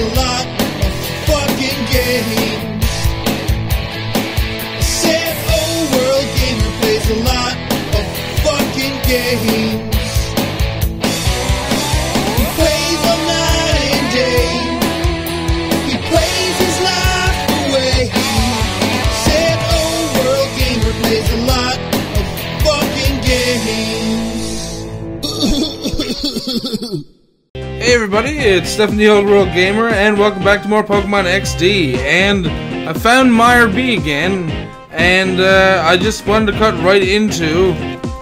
a lot everybody, it's Stephanie Old World Gamer, and welcome back to more Pokemon XD. And I found Meyer B again, and uh, I just wanted to cut right into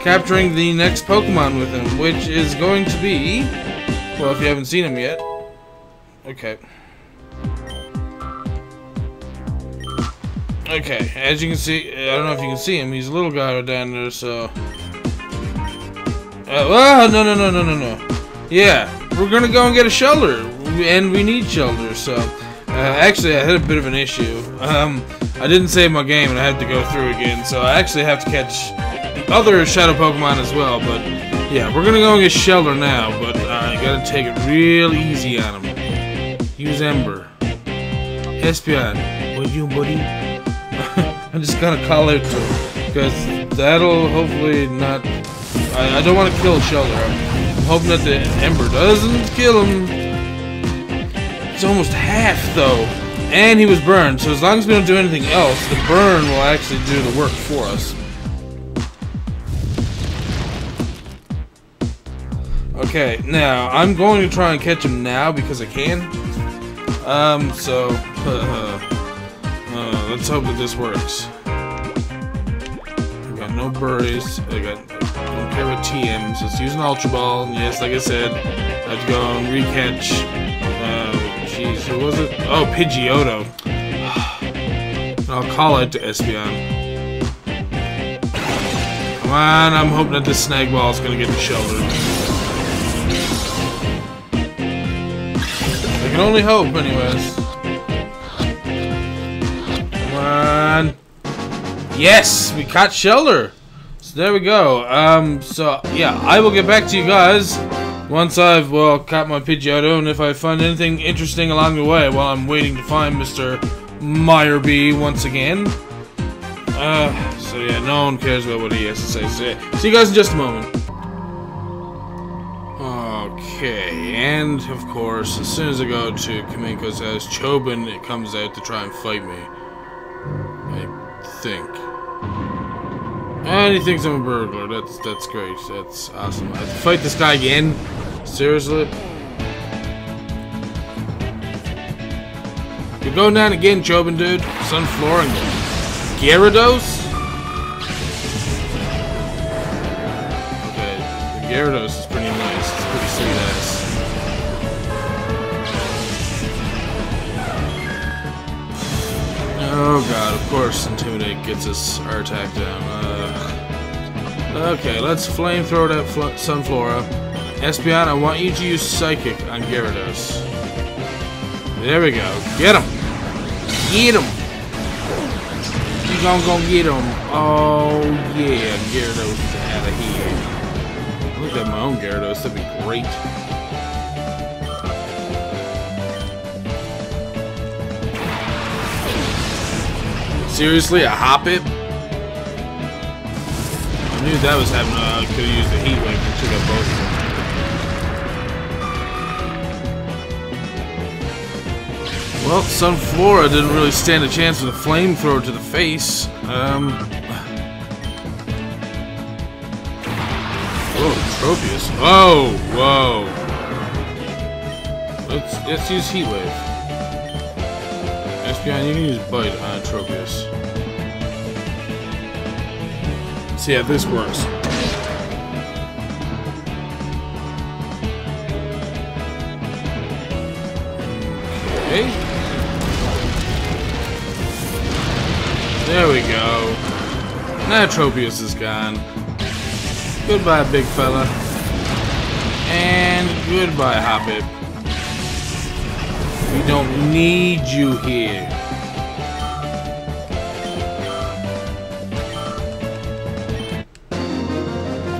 capturing the next Pokemon with him, which is going to be, well, if you haven't seen him yet, okay. Okay, as you can see, I don't know if you can see him, he's a little guy down there, so... Uh, oh, no, no, no, no, no, no. Yeah, we're gonna go and get a Shellder, and we need Shellder. So, uh, actually, I had a bit of an issue. Um, I didn't save my game, and I had to go through again. So I actually have to catch other shadow Pokemon as well. But yeah, we're gonna go and get Shellder now. But uh, I gotta take it real easy on him. Use Ember. Espeon, what you, buddy? I'm just gonna call out to him because that'll hopefully not. I, I don't want to kill Shellder. I'm hoping that the Ember doesn't kill him. It's almost half though, and he was burned. So as long as we don't do anything else, the burn will actually do the work for us. Okay, now I'm going to try and catch him now because I can. Um, so uh, uh, let's hope that this works. I got no burries. I got Don't care about TMs. Let's use an Ultra Ball. Yes, like I said, let's go and recatch. Uh, jeez, who was it? Oh, Pidgeotto. I'll call it to Espeon. Come on, I'm hoping that this snag ball is gonna get the Shellder. I can only hope, anyways. Come on. Yes, we caught Shellder. There we go. Um, so yeah, I will get back to you guys once I've well caught my Pidgeotto, and if I find anything interesting along the way while I'm waiting to find Mr. Meyerby once again. Uh, so yeah, no one cares about what he has to say. See you guys in just a moment. Okay, and of course, as soon as I go to Kaminko's house, Chobin comes out to try and fight me. I think. And he thinks I'm a burglar. That's that's great. That's awesome. I have to fight this guy again? Seriously? You're going down again, Chobin, dude. Sunflora and Gyarados? Okay, the Gyarados is pretty nice. It's pretty sweet ass. Oh god, of course Intimidate gets us our attack down. Uh, okay, let's flamethrower that fl Sunflora. Espeon, I want you to use Psychic on Gyarados. There we go. Get him! Get him! You gonna go get him. Oh yeah, Gyarados is out of here. Look at my own Gyarados, that'd be great. Seriously, a Hoppip? I knew that was happening. I could have used the Heat Wave and took out both of them. Well, Sunflora didn't really stand a chance with a flamethrower to the face. Um. Whoa, Tropius. Oh, whoa. Let's let's use Heat Wave. Espeon, you can use Bite on Tropius. See how this works. Okay. There we go. Now Tropius is gone. Goodbye, big fella. And goodbye, Hoppip. We don't need you here.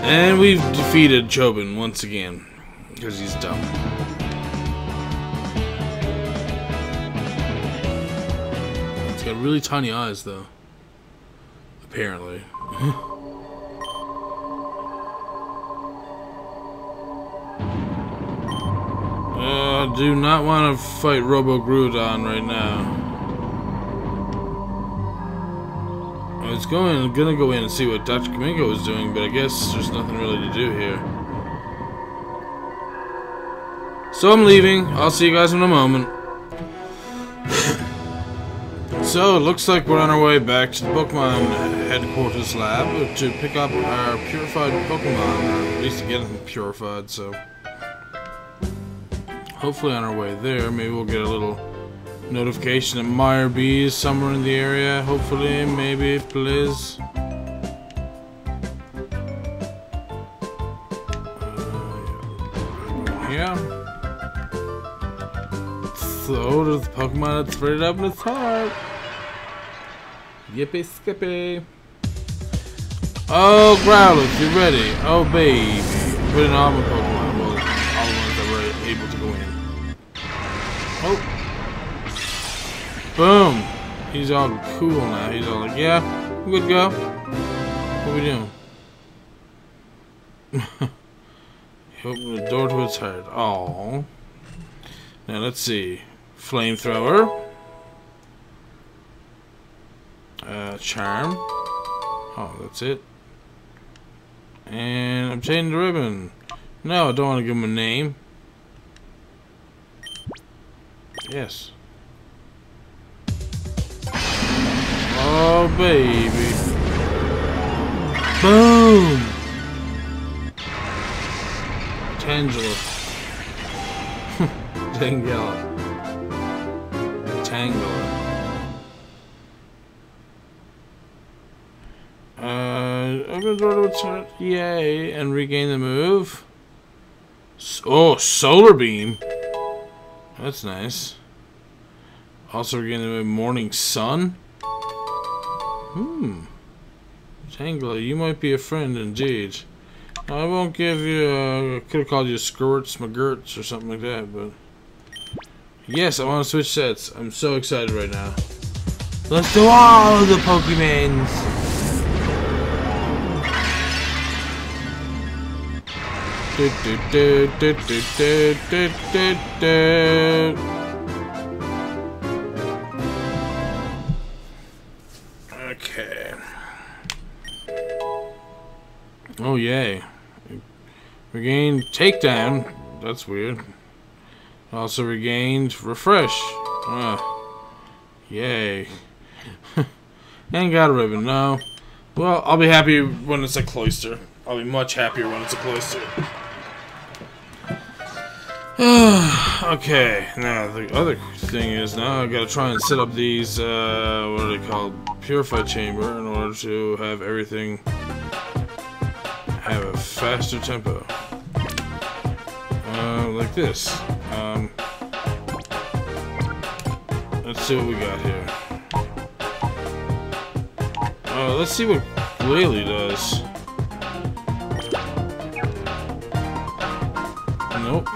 And we've defeated Chobin once again. Because he's dumb. He's got really tiny eyes, though. Apparently. Uh, I do not want to fight Robo Groudon right now. Was going, I'm gonna go in and see what Dr. Kaminko was doing, but I guess there's nothing really to do here. So I'm leaving. I'll see you guys in a moment. so, it looks like we're on our way back to the Pokemon headquarters lab to pick up our purified Pokemon, or at least to get them purified, so... Hopefully on our way there, maybe we'll get a little notification that Meyer B is somewhere in the area. Hopefully, maybe, please. Uh, yeah. So does the Pokemon that's spread up in its heart. Yippee skippy. Oh, Growlithe, you ready? Oh, baby. Put an my Pokemon. He's all cool now. He's all like, yeah, we good go. What we doing? he opened the door to its heart. Oh. Now let's see. Flamethrower. Uh, charm. Oh, that's it. And obtain the ribbon. No, I don't want to give him a name. Yes. Oh, baby. Boom! Tangela. Tangela. Tangela. Uh, open the door to return. Yay, and regain the move. Oh, solar beam. That's nice. Also regain the move morning sun. Hmm. Tangela, you might be a friend indeed. I won't give you, uh, I could have called you Squirts McGurts or something like that, but... Yes, I want to switch sets. I'm so excited right now. Let's do all of the Pokemons! Do, do, do, do, do, do, do, do, do. Oh, yay. Regained takedown. That's weird. Also regained refresh. Ah. Yay. and got a ribbon. No. Well, I'll be happy when it's a Cloyster. I'll be much happier when it's a Cloyster. okay, now the other thing is now I gotta try and set up these, uh, what are they called? Purified chamber in order to have everything have a faster tempo. Uh, like this. Um, let's see what we got here. Uh, let's see what Glalie does. Nope.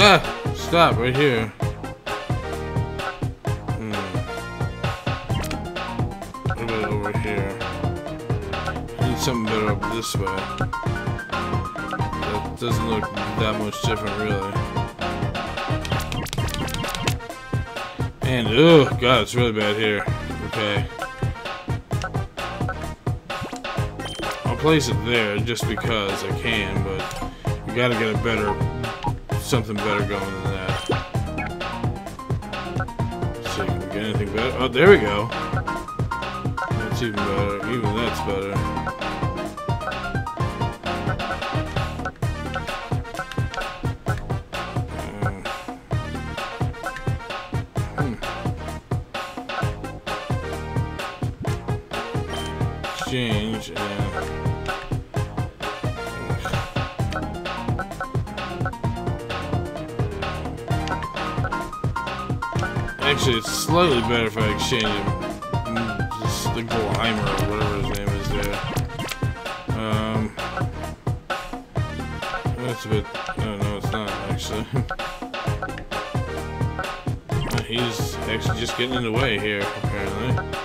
Ah! Stop right here. Hmm. What about over here? I need something better up this way. That doesn't look that much different, really. And, oh god, it's really bad here. Okay. I'll place it there just because I can, but we gotta get a better, something better going than that. Let's see, can we get anything better? Oh, there we go. That's even better. Even that's better. Actually it's slightly better if I exchange them Grimer or whatever his name is there. Um, that's a bit. No, no, it's not actually. He's actually just getting in the way here, apparently.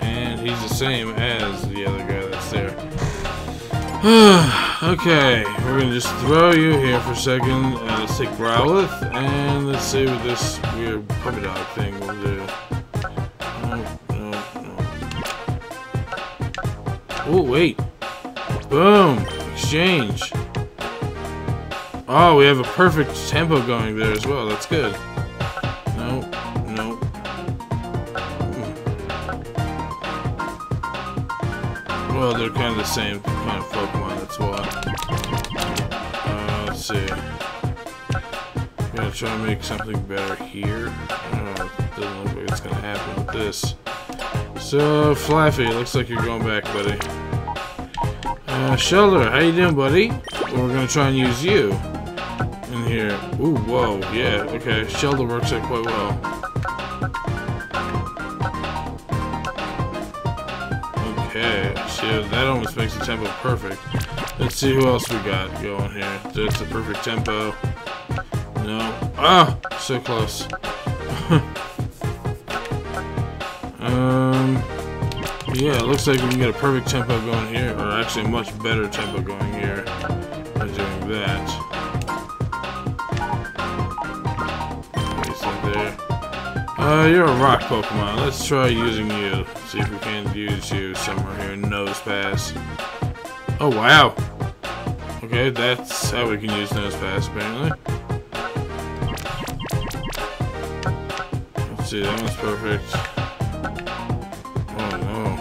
And he's the same as the other guy that's there. okay, we're gonna just throw you here for a second. Uh, let's take Growlithe, and let's see what this weird puppy dog thing will do. No, no. Oh, wait. Boom! Exchange. Oh, we have a perfect tempo going there as well. That's good. Well, they're kind of the same kind of Pokemon, that's why. Uh, let's see. I'm Gonna try to make something better here. Uh, doesn't look like it's gonna happen with this. So, Flaaffy, looks like you're going back, buddy. Uh, Shellder, how you doing, buddy? We're gonna try and use you in here. Ooh, whoa, yeah, okay. Shellder works out quite well. So that almost makes the tempo perfect. Let's see who else we got going here. That's a perfect tempo. No. Ah! So close. um... Yeah, it looks like we can get a perfect tempo going here, or actually a much better tempo going here by doing that. Uh, you're a rock Pokemon. Let's try using you. See if we can use you somewhere here. Nose Pass. Oh, wow. Okay, that's how we can use Nose Pass, apparently. Let's see, that one's perfect. Oh, no.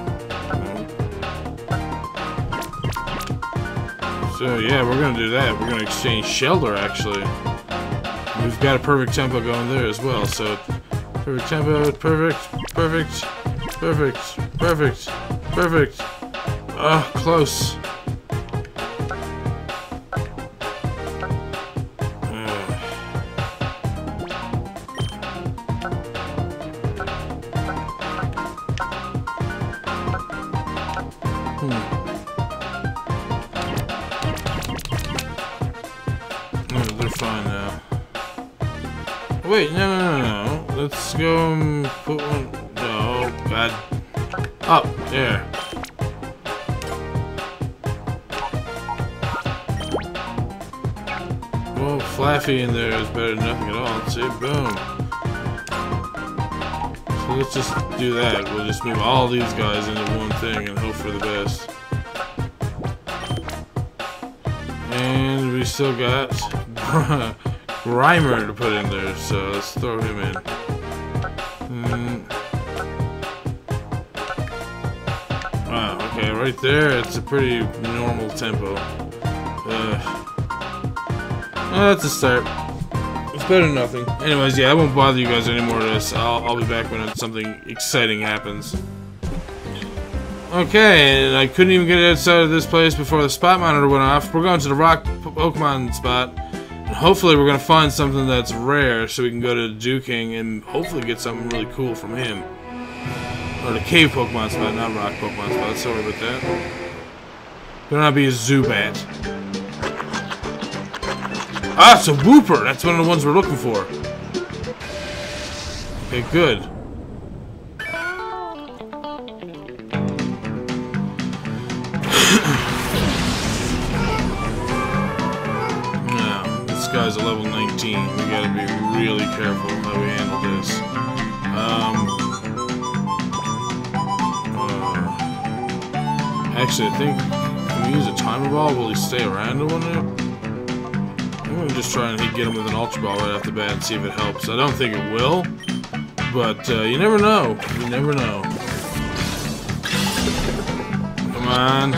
No. So, yeah, we're gonna do that. We're gonna exchange Shellder, actually. We've got a perfect tempo going there as well, so... Perfect tempo, perfect, perfect, perfect, perfect, perfect. Ah, close. Ugh. No, they're fine now. Wait, no, no, no, no. Let's go and put God. Up, there. Well, Flaaffy in there is better than nothing at all. See, boom. So let's just do that. We'll just move all these guys into one thing and hope for the best. And we still got Grimer to put in there, so let's throw him in. Wow, okay, right there, it's a pretty normal tempo. Uh, well, that's a start. It's better than nothing. Anyways, yeah, I won't bother you guys anymore with this. I'll, I'll be back when something exciting happens. Okay, and I couldn't even get outside of this place before the spot monitor went off. We're going to the rock Pokemon spot. And hopefully we're going to find something that's rare so we can go to Duking and hopefully get something really cool from him. Or the cave Pokemon spot, not rock Pokemon spot. Sorry about that. Better not be a Zubat. Ah, it's a Wooper! That's one of the ones we're looking for. Okay, good. Guy's a level 19. We gotta be really careful how we handle this. Um, actually, I think, can we use a timer ball? Will he stay around one there? I'm gonna just try and get him with an Ultra Ball right off the bat and see if it helps. I don't think it will, but uh, you never know. You never know. Come on.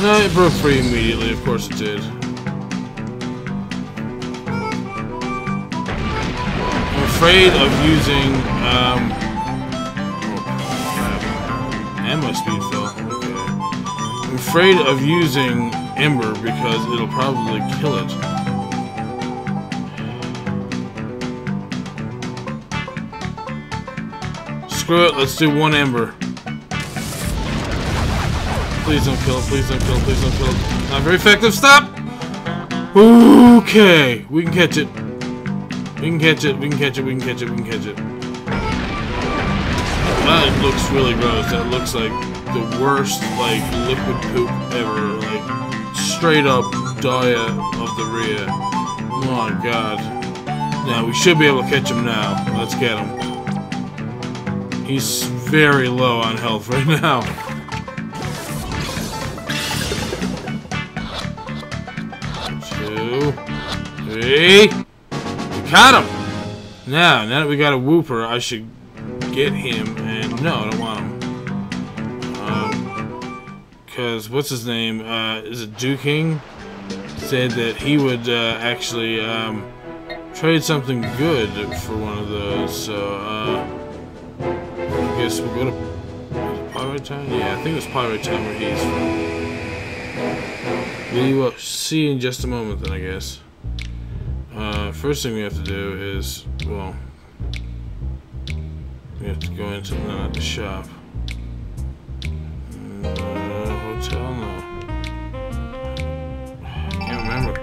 No, it broke free immediately. Of course it did. I'm afraid of using, um... Ammo speed. Okay. I'm afraid of using Ember because it'll probably kill it. screw it. Let's do one ember. Please don't kill it. Please don't kill it. Please don't kill it. Not very effective. Stop! Okay. We can catch it. We can catch it. We can catch it. We can catch it. We can catch it. That looks really gross. That looks like the worst, like, liquid poop ever. Like, straight up diet of the Rhea. Oh my god. Now, we should be able to catch him now. Let's get him. He's very low on health right now. Two, three. We caught him! Now, now that we got a Wooper, I should get him and... No, I don't want him. Um, Because, what's his name? Uh, is it Duking? Said that he would uh, actually um, trade something good for one of those. So, uh, I guess we'll go to Pirate Town? Yeah, I think it's Pirate Town where he's from. We will see in just a moment then, I guess. Uh, first thing we have to do is, well, we have to go into, no, not the shop. Hotel, no. Can't remember.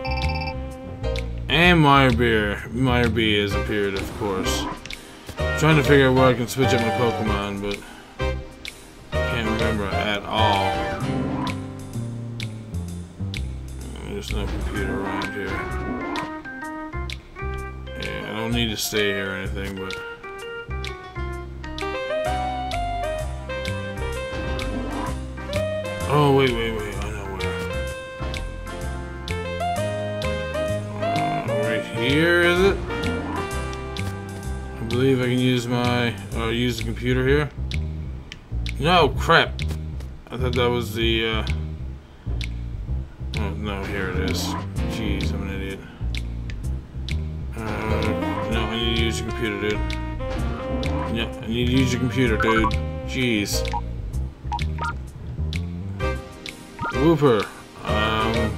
And Meyer Beer. Meyer B has appeared, of course. trying to figure out where I can switch up my Pokemon, but can't remember at all. There's no computer around here. Yeah, I don't need to stay here or anything, but. Oh, wait, wait, wait. I know where. Uh, right here, is it? I believe I can use my. Uh, use the computer here. No, crap. I thought that was the. Uh... Oh, no, here it is. Jeez, I'm an idiot. Uh, no, I need to use your computer, dude. Yeah, I need to use your computer, dude. Jeez. Wooper. Um.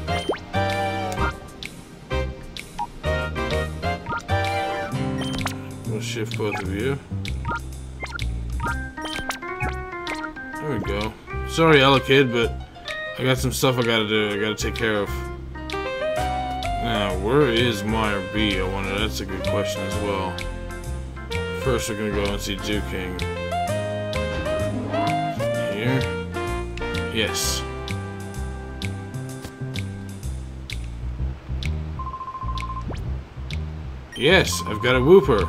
We'll shift both of you. There we go. Sorry, Ella Kid, but I got some stuff I gotta do. I gotta take care of. Now, where is Meyer B? I wonder. That's a good question as well. First, we're gonna go and see Duking. Here. Yes. Yes, I've got a Wooper.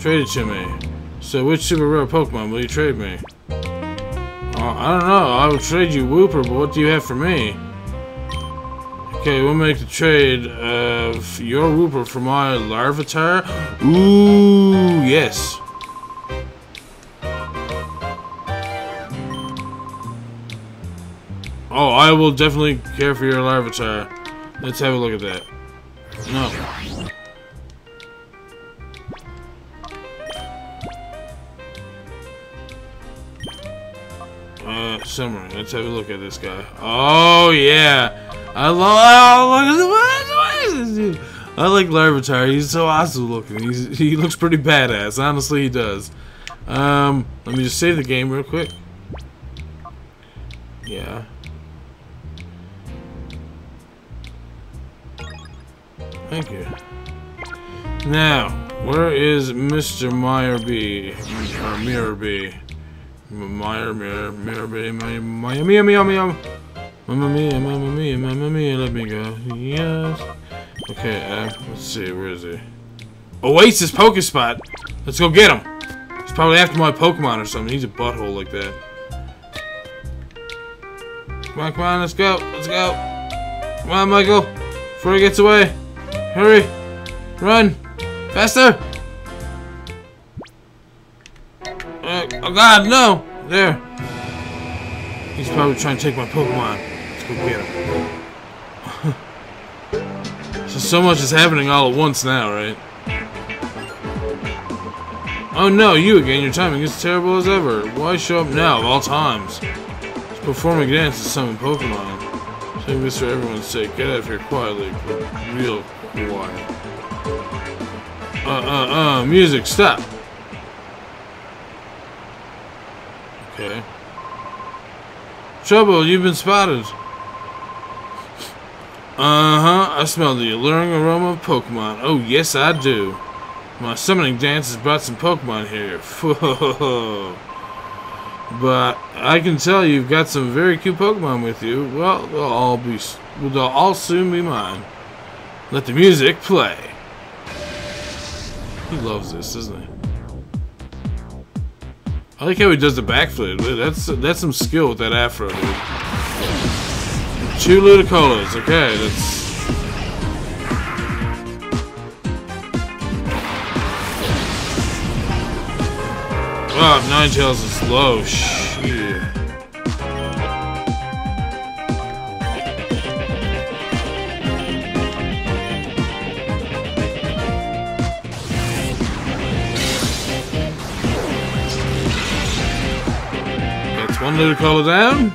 Trade it to me. So, which super rare Pokemon will you trade me? Uh, I don't know. I will trade you Wooper, but what do you have for me? Okay, we'll make the trade of your Wooper for my Larvitar. Ooh, yes. Oh, I will definitely care for your Larvitar. Let's have a look at that. No. Uh, Summer, let's have a look at this guy. Oh, yeah. I love. I like Larvitar. He's so awesome looking. He's, he looks pretty badass. Honestly, he does. Um, let me just save the game real quick. Yeah. Thank you. Now, where is Mr. Meyer B? Or Mirror B? Meyer, Mirror, Mirror B, Meyer, Meyer, Meow, Meow. Mamma mia, mamma mia, mamma mia, let me go. Yes. Okay, uh, let's see, where is he? Oasis Pokespot! Let's go get him! He's probably after my Pokemon or something. He's a butthole like that. Come on, come on, let's go, let's go. Come on, Michael, before he gets away. Hurry! Run! Faster! Uh, oh god, no! There. He's probably trying to take my Pokemon. Let's go get him. so, so much is happening all at once now, right? Oh no, you again. Your timing is terrible as ever. Why show up now of all times? It's performing a dance to summon Pokemon. Saying this for everyone's sake. Get out of here quietly. Real uh, uh, uh, music, stop. Okay. Trouble, you've been spotted. Uh-huh, I smell the alluring aroma of Pokemon. Oh, yes, I do. My summoning dance has brought some Pokemon here. but I can tell you've got some very cute Pokemon with you. Well, they'll all be, they'll all soon be mine. Let the music play. He loves this, doesn't he? I like how he does the backflip. That's that's some skill with that afro, dude. Two Ludicololas. Okay, that's. Wow, Ninetales is low. Shit. One Ludicolo down.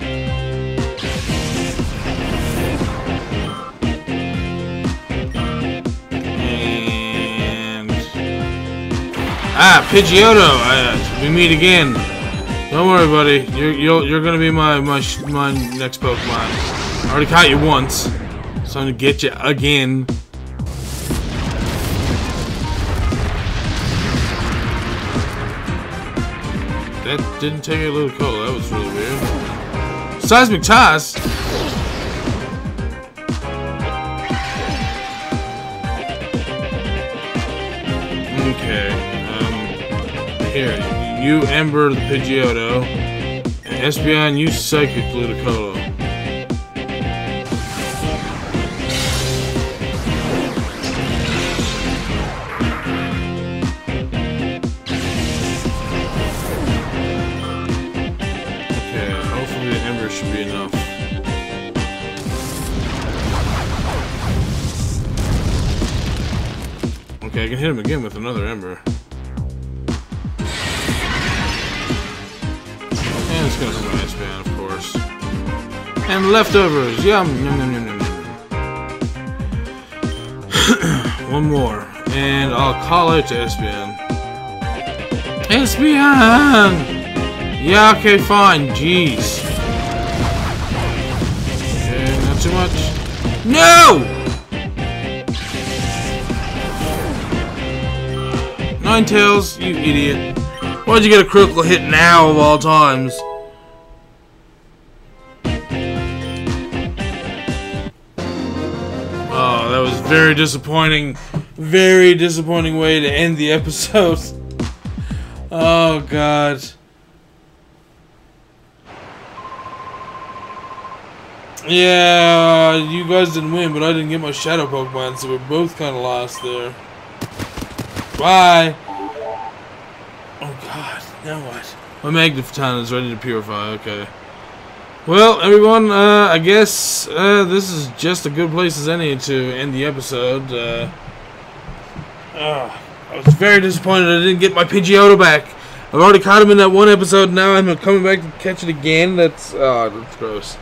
And ah, Pidgeotto, uh, we meet again. Don't worry, buddy. You're you're, you're gonna be my my my next Pokemon. I already caught you once, so I'm gonna get you again. That didn't take a little cola. That was really. Seismic toss. Okay. Um. Here, you Ember the Pidgeotto, and Espeon you Psychic Ludicolo. Again with another Ember. And it's gonna come Ice Beam, of course. And leftovers, yum, yum, yum, yum, yum. One more, and I'll call it to Espeon. Espeon! Yeah, okay, fine, jeez. Okay, not too much. No! Ninetales, you idiot. Why'd you get a critical hit now of all times? Oh, that was very disappointing. Very disappointing way to end the episode. Oh, God. Yeah, you guys didn't win, but I didn't get my Shadow Pokemon, so we're both kind of lost there. Bye! Oh god, now what? My Magnifiton is ready to purify, okay. Well, everyone, uh, I guess uh, this is just a good place as any to end the episode. Uh, uh, I was very disappointed I didn't get my Pidgeotto back. I've already caught him in that one episode, now I'm coming back to catch it again. That's, oh, that's gross.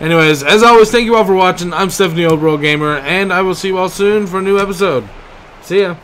Anyways, as always, thank you all for watching. I'm Stephanie Old World Gamer, and I will see you all soon for a new episode. See ya.